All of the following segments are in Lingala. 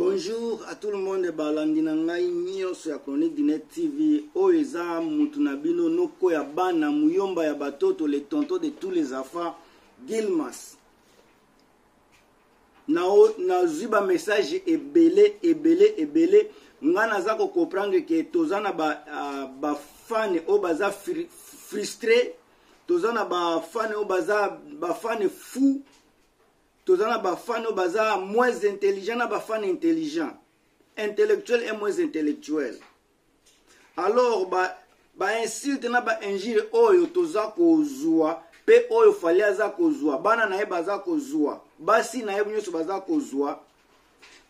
bonjour à tout le monde balandi na ngai nyonso ya chronique du net tv oyo eza mutu na bino noko ya bana muyomba ya batoto le tonto de tous les enfants gilmas nazwi bamessage ebele ebele ebele ngai naza kocomprendre ke toza na bafane ba ah, oyo baza frustre toza na bafane oyo baza bafane fou toza na bafani oyo baza moins intelligent na bafani intelligent intellectuel et moins intellectuel alors ba bainsulte na bainjure oyo toza kozwa mpe oyo fali aza kozwa bana na ye baza kozwa basi na ye nyonso baza kozwa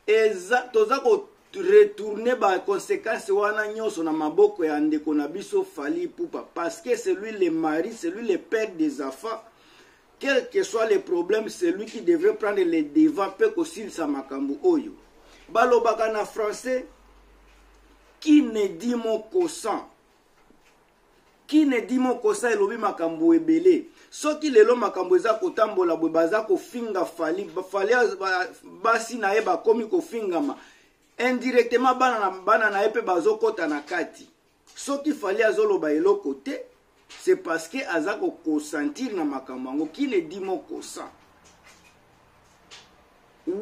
eza toza ko retourner ba conséquences wana nyonso na maboko ya ndeko na biso Fally Ipupa parce que c'est lui le mari c'est lui le père des enfants quel que soit le problème c'est lui qui devrait prendre le devant mpe kosilisa makambo oyo balobaka na français qui ne dit mot consent kinedi moko sa elobi makambo ebele soki lelo makambo eza kotambola boye baza kofinga fali fali basi na ye bakomi kofingama indirectement bana na bana na ye mpe bazokɔta na kati soki fali azoloba eloko te c'est parce que aza kokosentir na makambo yango kinedi mokosa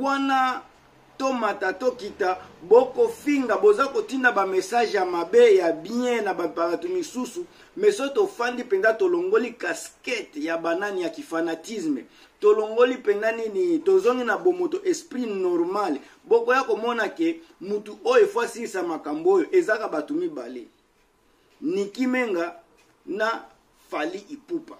wana tomata tokita bokofinga boza kotinda bamessage ya mabe ya bien na bato misusu me so tofandi mpenza tolongoli kaskete ya banani ya kifanatisme tolongoli mpenza nini tozongi na bomoto esprit normal bokoya komona ke motu oyo efo asilisa makambo oyo ezaka bato mibale nikimenga na fali ipupa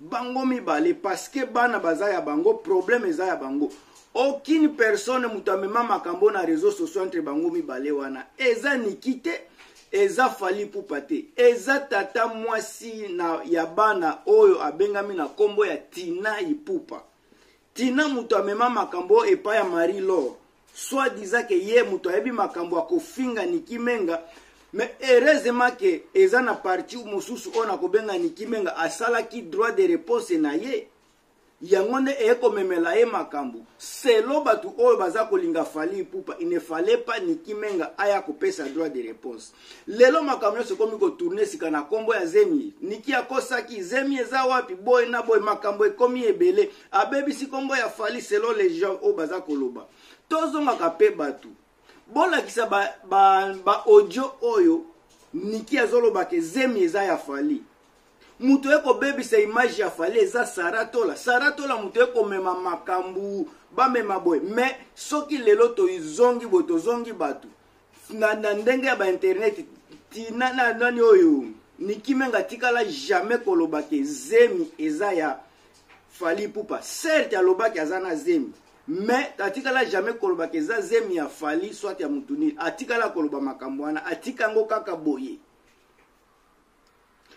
bango mibale parce que bana baza ya bango problème eza ya bango aucune personne moto amema makambo na réseau sociaux entre bango mibale wana eza niki te eza fali pupa te eza tata mwasi na, ya bana oyo abengami na nkombo ya tina ipupa Tina moto amema makambo oyo epai ya Marie Laure soit disant ke ye moto ayebi makambo ya kofinga Niki Menga mais heureusement ke eza na parti mosusu oyo nakobenga Niki Menga asalaki droit de réponse na ye yango nde eye komemela ye makambo selo bato oyo baza kolinga fali ipupa il ne fallait pas Niki Menga aya kopesa droit de réponse lelo makambo nyonso ekomi kotourne sika na nkombo ya zemi niki akosaki zemi eza wapi boye na boye makambo ekomi ebele abebisi nkombo ya fali selo legend oyo baza koloba tozongaka mpe bato bolakisa baaudio ba, ba oyo niki azolobaka ezemi eza ya fali moto ye kobebisa image ya fali eza saratola saratola moto ye komema makambo bamema boye me soki lelo tozongi boye tozongi bato na, na ndenge ya bainternet tina na nani oyo niki menga atikala jamais koloba ke zemi eza ya fali pupa certes alobaki aza na zemi mais atikala jamais koloba ke eza zemi ya fali soit ya mutu nini atikala koloba makambo wana atika yango kaka boye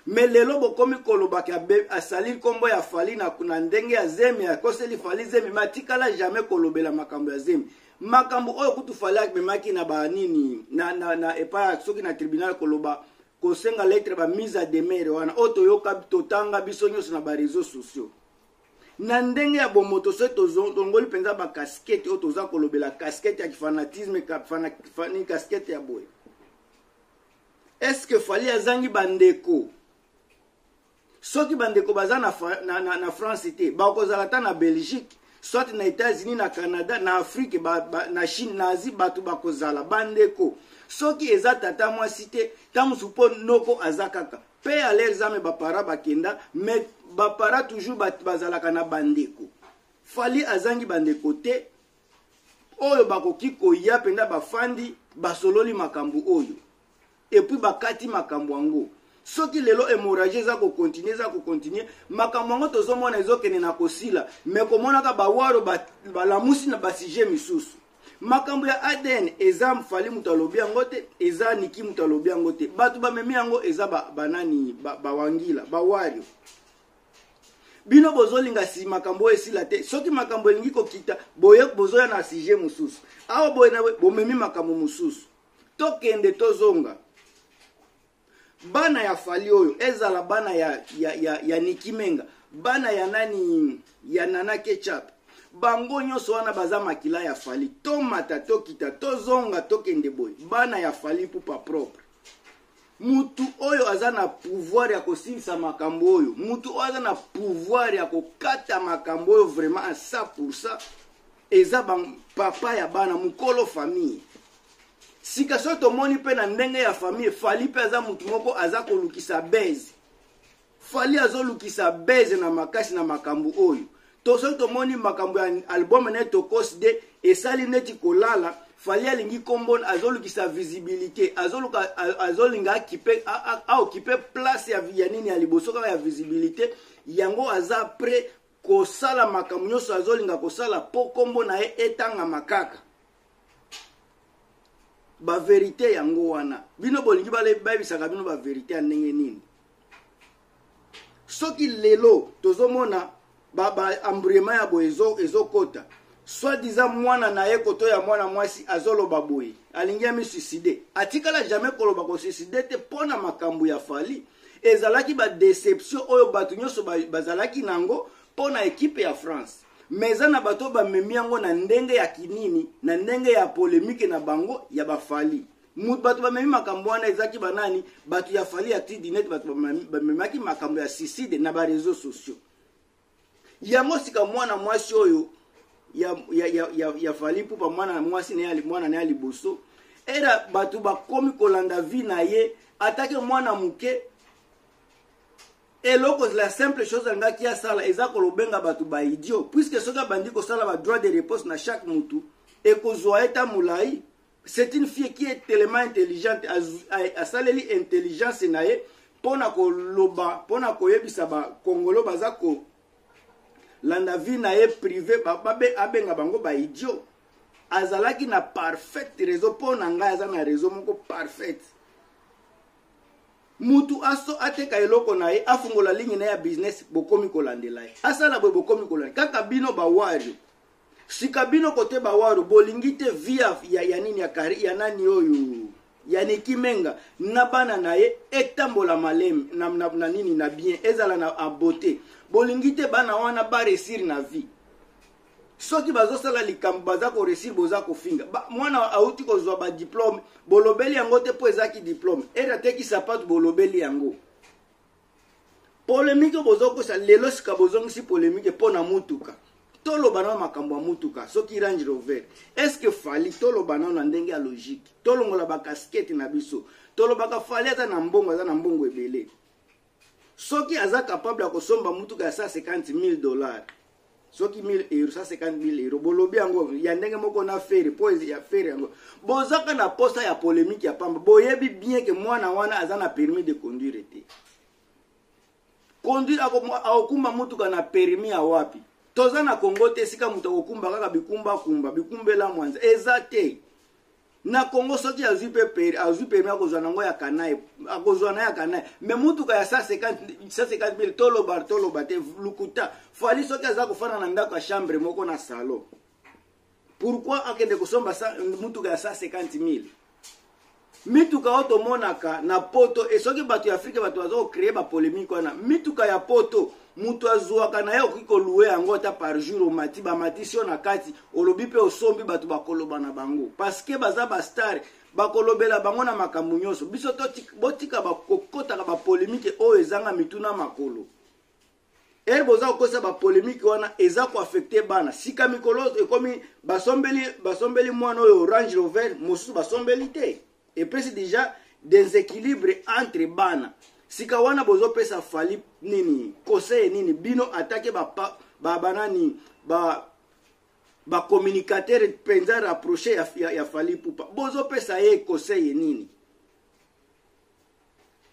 me lelo bokomi kolobaki asali nkombo ya fali na, na ndenge ya zemi akoseli fali zemi me atikala jamais kolobela makambo ya zemi makambo oyo kutu fali amemaki na banini na, na, na epai soki na tribunal koloba kosenga lettre bamise a demere wana oyo toyoka totanga biso nyonso na bareseau sociaux na ndenge ya bomoto soki tolongoli mpenza bakaskete oyo toza kolobela kaskete ya kifanatisme fanatisme, kaskete ya boye est ce que fali azangi bandeko soki bandeko baza na, na, na, na france te bakozala ata na belgique soit na états-unis na canada na afrique ba, ba, na chine na asie bato bakozala bandeko soki eza tata mwasi te ntango mosusu mpo noko aza kaka mpe alers ame bapara bakenda mais bapara toujours bazalaka na bandeko fali azangi bandeko te oyo bakoki koya mpenza bafandi basololi makambo oyo epuis bakati makambo yango soki lelo hémorragie eza kokontinue eza kokontinue makambo yango tozomona ezokende na kosila me komonaka bawaro balamusi na basujet misusu makambo ya adn eza fali moto alobi yango te eza niki moto alobi yango te bato bamemi yango eza banani ba, ba, bawangila bawario ba bino bozolinga si makambo oyo esila te soki makambo elingi kokita boye bozoya na sujet mosusu awa boye na bomemi makambo mosusu tokende tozonga bana ya fali oyo ezala bana ya, ya, ya, ya nikimenga bana ya nani ya nana ketchup bango nyonso wana baza makila ya fali tomata tokita tozonga tokende boye bana ya fali pupa propre mutu oyo aza na pouvoir ya kosilisa makambo oyo mutu oyo aza na pouvoir ya kokata makambo oyo vraiment a 100 pourcent eza papa ya bana mokolo famille sika soki tomoni mpe na ndenge ya famille fali mpe aza mutu moko aza kolukisa base Fally azolukisa buzz na makasi na makambo oyo to soki tomoni makambo ya album na ye tokos de esali neti kolala fali alingi kombo azolukisa visibilité azoluka azolinga akipe aokipe place ya, ya nini ya liboso kaka ya visibilité yango aza pre kosala makambo nyonso azolinga kosala mpo kombo na ye etangama kaka baverité yango wana bino bolingi bayebisaka bino baverité ya ndenge nini soki lelo tozomona baambrema ba ya boye ezokota ezo soit disant mwana na ye koto ya mwana mwasi azoloba boye alingi amisiside atikala jamais koloba kosiside te mpo na makambo ya fali ezalaki badeception oyo bato nyonso bazalaki na yango mpo na ekipe ya france me eza na bato oyo bamemi yango na ndenge ya kinini na ndenge ya polemike na bango ya bafali moto bato bamemi makambo wana ezalaki banani bato ya fali ya tidi neti bato bamemaki makambo ya suicide na bareseau sociaux yango sika mwana mwasi oyo ya, ya, ya, ya, ya fali pupa mwana mwasi na ye mwana na ye liboso era bato bakomi kolanda vie na ye atake mwana moke eloko la simple chose alingaki asala eza kolobenga bato baidio puiske soki abandi kosala badroit de réponse na chaque motu ekozwa ye ta molai c'est une fille qui est tellement intelligente asaleli intelligence na ye mpo na koloba mpo na koyebisa bakongolo baza kolanda vie na ye prive abenga bango baidio azalaki na parfaite réseau mpo na ngai aza na réseau moko parfaite mutu aso ateka eloko na ye afungola ligne na ye ya business bokomi kolandela ye asala boye bokomi kolandela kaka bino bawario Sika bino kote bawaro bolingi te via ya, ya nini ya kari ya nani oyo ya Niki Menga na bana na ye etambola malem na, na, na nini na bien ezala na abote bolingi te bana wana ba resir na vie soki bazosala likambo baza koresir boza kofinga ba, mwana auti kozwa badiplome bolobeli yango te mpo ezaki diplome ete ateki sapatu bolobeli yango polemique bozo kosa lelo sika bozongisi polemique mpo na mutuka toloba nano makambo ya mutuka soki range rover estce fali toloba nano na ndenge ya logique tolongola bakaskete na biso tolobaka fali aza na mbongo aza na mbongo ebele soki aza capable ya kosomba mutuka ya 150 000 dollars soki 1000 euro 150000 euro bolobi yango ya ndenge moko na fere mpo ya fere yango bozaka na posa ya polemike ya pamba boyebi bien ke mwana wana aza na permis de conduire te conduire akokumba motuka na permis ya wapi toza na congo te esika moto akokumba kaka bikumba kumba bikumbela mwanza eza te na congo soki azwi mpe peri azwi permi akozwa nango ya kanai akozwa na ya kanai me motuka ya 150 mille toloba toloba te lukuta fali soki aza kofanda na ndako ya chambre moko na salon pourkui akende kosomba motuka ya 150 mille mituka oyo tomonaka na poto e soki bato ya afrika bato baza kocreye bapolemike wana mituka ya poto moto azuaka na ye okoki kolue yango ata par jour omati bamatisi yo na kati olobi mpe osombi bato bakoloba na bango parceke baza bastare bakolobela bango na makambo nyonso biso botika kokotaka bapolemike oyo ezanga mituna makolo ere boza kokosa bapolemike wana eza koaffecte bana sika mikolo ekomi basombeli, basombeli mwana oyo orange rover mosusu basombeli te epesi deja desequilibre entre bana sika wana bozopesa fali nini conseil nini bino atake babanani ba, ba, ba bacommunicateur mpenza rapproche ya, ya, ya fali pupa bozopesa ye conseil nini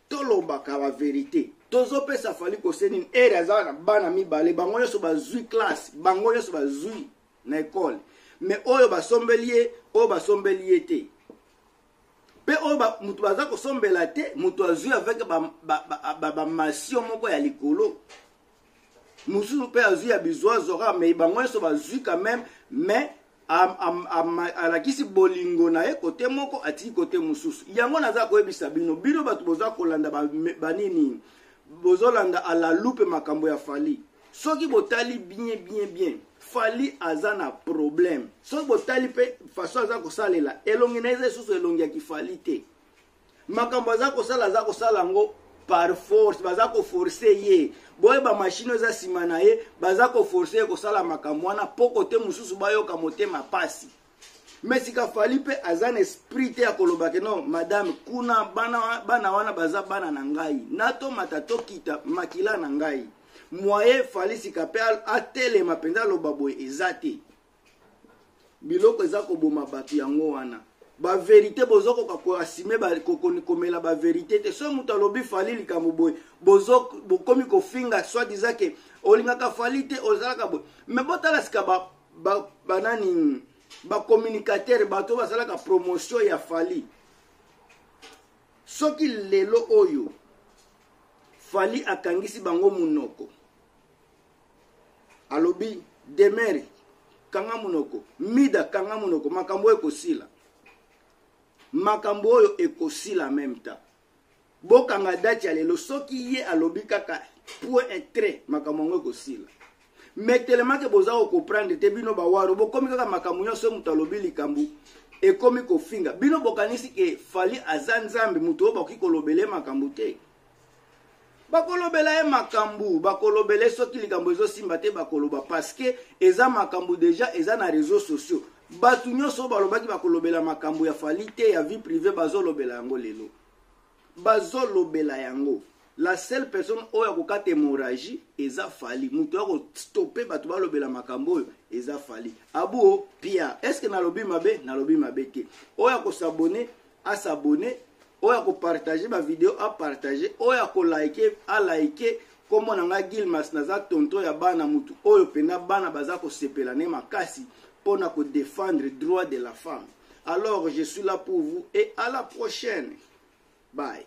tolobaka ba verite tozopesa fali kosenini ere aza na bana mibale bango nyonso bazwi classe bango nyonso bazwi na ekole me oyo basombeli ye oyo basombeli ye te mpe oyo moto baza kosombela te moto azwi avec bamasio ba, ba, ba, ba moko ya likolo mosusu mpe azwi ya bizwazwa kaka mei bango nyonso bazwi quand même mais alakisi bolingo na ye kote moko atiki kote mosusu yango naza koyebisa bino bino bato boza kolanda banini bozolanda alalupe makambo ya fali soki botali bien bien bien fali aza na problème soki botali mpe façon aza kosalela elongi na ye eza lisusu elongi ya kifali te makambo aza kosala aza kosala yango par force baza koforce ye boye bamashine eza nsima na ye baza koforce ye kosala makambo wana mpo kote mosusu bayoka motema mpasi me sika fali mpe aza na esprit te ya koloba ke no madame kuna bana, bana wana baza bana na ngai natomata tokita makila na ngai moye fali sika mpe atelema mpenza aloba boye eza te biloko eza koboma bato yango wana baverité bozokoka koasime komela baverité te soki moto alobi fali likambo boye bokomi kofinga swadiza ke olingaka fali te ozalaka boye me botala sika banani ba, ba bacommunicateur bato oyo basalaka promotion ya fali soki lelo oyo fali akangisi bango monoko alobi demeri kanga monoko mida kanga monoko makambo oyo ekosila makambo oyo ekosila meme temps bokanga dati ya lelo soki ye alobi kaka point et trait makambo yango ekosila me telemake boza kokomprendre te bino bawaro bokomi kaka makambo nyonso moto alobi likambo ekomi kofinga bino bokanisi ke fali aza nzambe moto oyo bakoki kolobele makambo te bakolobela ye makambo bakolobela ye soki likambo ezosimba te bakoloba parceke eza makambo deja eza na réseau sociaux bato nyonso oyo balobaki bakolobela makambo ya fali te ya vie privé bazolobela yango lelo bazolobela yango la seule personne oyo akokata hémorragie eza fali moto ya kostope bato balobela makambo oyo eza fali abuo pia estce nalobi mabe nalobi mabe te oyo akosabone a s'abonner oyo akopartage bavideo apartage oyo akolaike alaike nkombo na ngai gilmas naza tonto ya bana motu oyo mpenza bana baza kosepela ne makasi mpo na kodefendre droit de la femme alors je suis là pour vous et à la prochaine bye